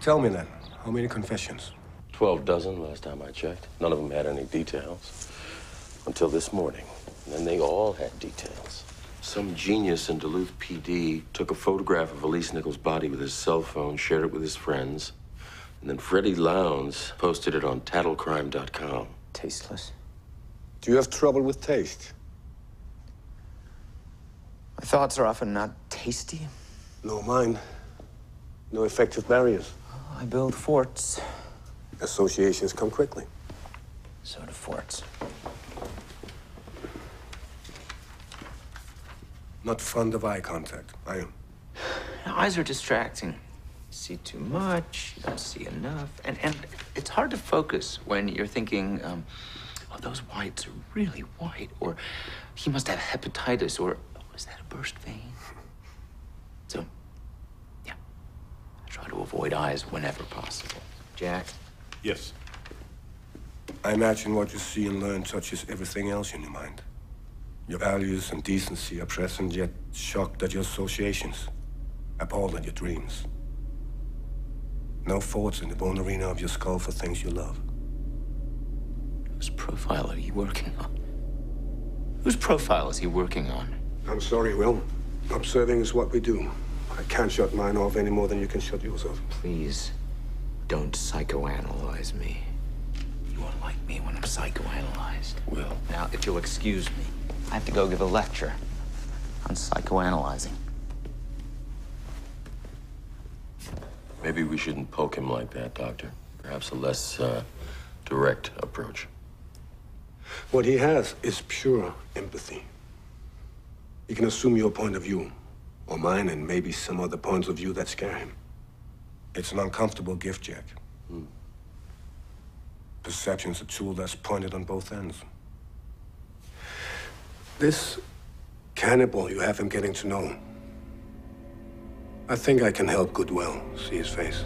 Tell me then, how many confessions? Twelve dozen last time I checked. None of them had any details. Until this morning. And then they all had details. Some genius in Duluth PD took a photograph of Elise Nichols' body with his cell phone, shared it with his friends, and then Freddie Lounds posted it on tattlecrime.com. Tasteless. Do you have trouble with taste? My thoughts are often not tasty. No, mine. No effective barriers. I build forts. Associations come quickly. So do forts. Not fond of eye contact, I am. Eyes are distracting. You see too much, you don't see enough. And, and it's hard to focus when you're thinking, um, oh, those whites are really white, or he must have hepatitis, or oh, is that a burst vein? So, yeah, I try to avoid eyes whenever possible. Jack? Yes. I imagine what you see and learn touches everything else in your mind. Your values and decency are present, yet shocked at your associations, appalled at your dreams. No thoughts in the bone arena of your skull for things you love. Whose profile are you working on? Whose profile is he working on? I'm sorry, Will. Observing is what we do. I can't shut mine off any more than you can shut yours off. Please, don't psychoanalyze me. You won't like me when I'm psychoanalyzed. Will. Now, if you'll excuse me, I have to go give a lecture on psychoanalyzing. Maybe we shouldn't poke him like that, Doctor. Perhaps a less uh, direct approach. What he has is pure empathy. He can assume your point of view, or mine, and maybe some other points of view that scare him. It's an uncomfortable gift, Jack. Hmm. Perception's a tool that's pointed on both ends. This cannibal you have him getting to know. I think I can help Goodwill see his face.